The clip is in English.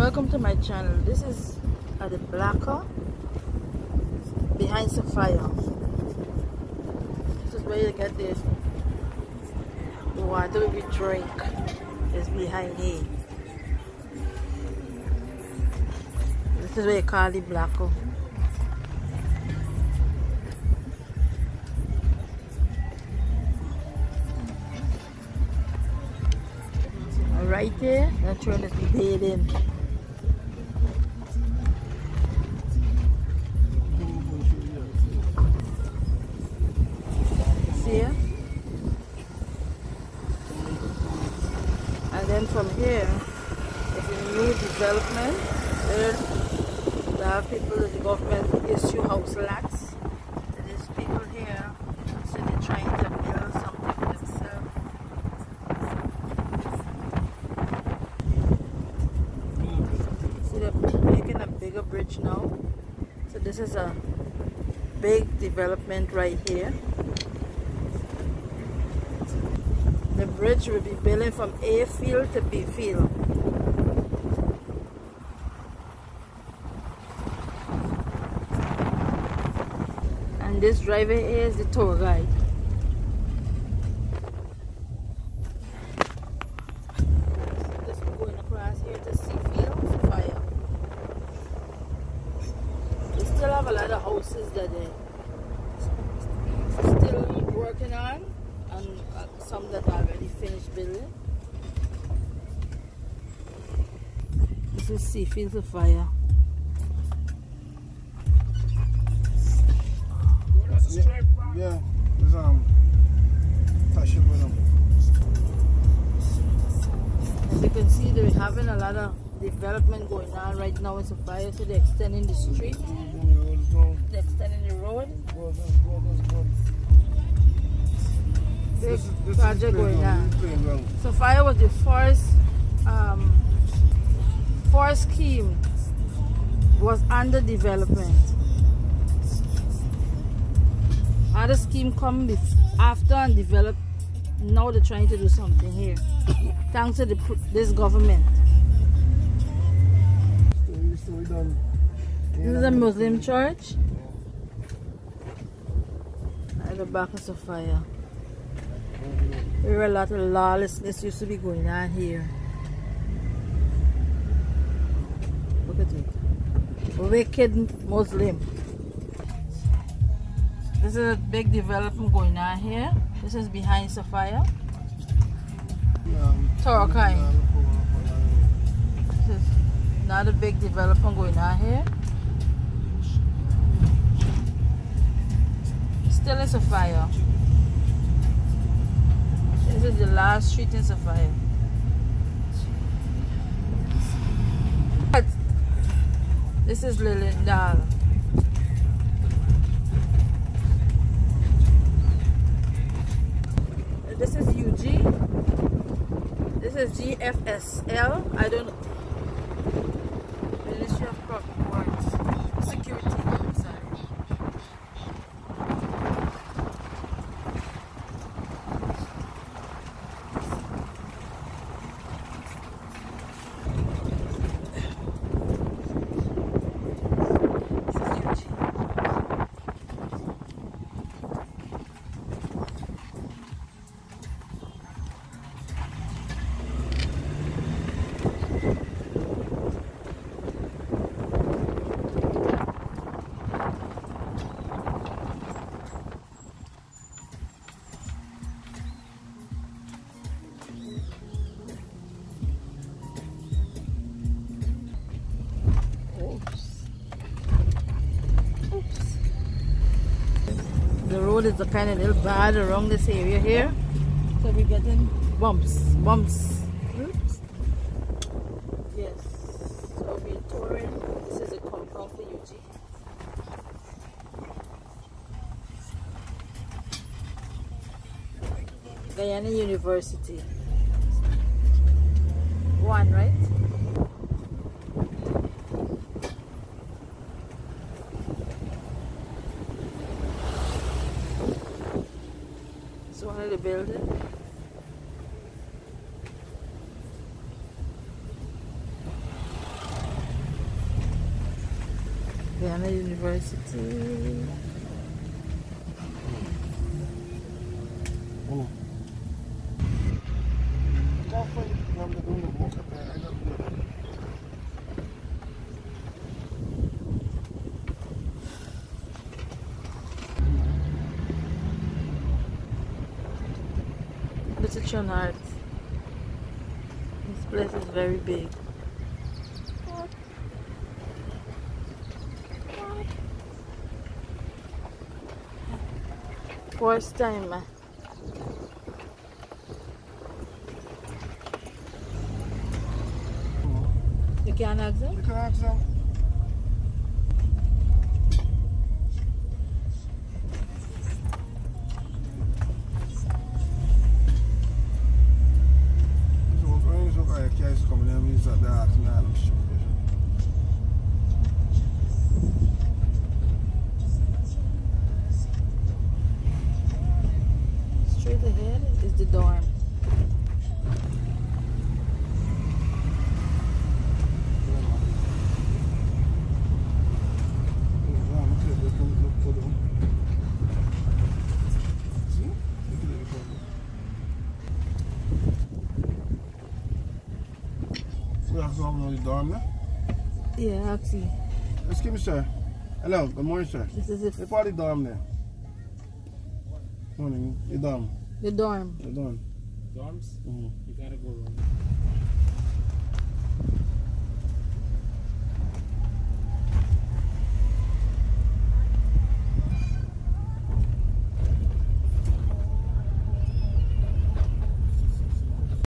welcome to my channel. This is at the Blacka behind Sapphire. This is where you get the, the water we drink. Is behind here. This is where you call the Blacka right there that's where be bathing from here it's a new development there they have people that the government issue house lots there's people here so they're trying to build something for themselves See, they're making a bigger bridge now. So this is a big development right here. The bridge will be building from A field to B field. And this driver is the tour guide. Still have a lot of houses that they still working on and uh, some that are already finished building. This is Sea Fields of Fire. Yeah, yeah. There's um Tasha Bonham. As you can see, they're having a lot of development going on right now in Sophia, so they're extending the street, they're extending the road. Big project going on. Sophia was the first um, first scheme was under development. Other scheme come after and develop. Now they're trying to do something here, thanks to the, this government. This is a Muslim church. At the back of Sophia. There were a lot of lawlessness used to be going on here. Look at it. Wicked Muslim. This is a big development going on here. This is behind Sophia. Torokai. This is another big development going on here. Still in Sophia. This is the last street in Sophia. But This is Liliendaal. This is UG. This is GFSL. I don't know. Ministry of Public. Security. The road is kind of a little bad around this area here. So we're getting bumps. Bumps. Oops. Yes. So we're touring. This is a compound for UG. Guyana University. One, right? the building. Guyana University. Oh. Literature and Arts. This place is very big. First time. You can ask them? You can ask them. So when you look at your case coming in, you start to ask me all them shit. Straight ahead is the dorm. Yeah, look at it, look, look for them. See? Look at it, look at it. We have to have the dorm now. Yeah, actually, Excuse me, sir. Hello, good morning, sir. this is The it. party dorm there. Morning, you dorm. The dorm. The dorm. Dorms? Mm -hmm. You gotta go wrong.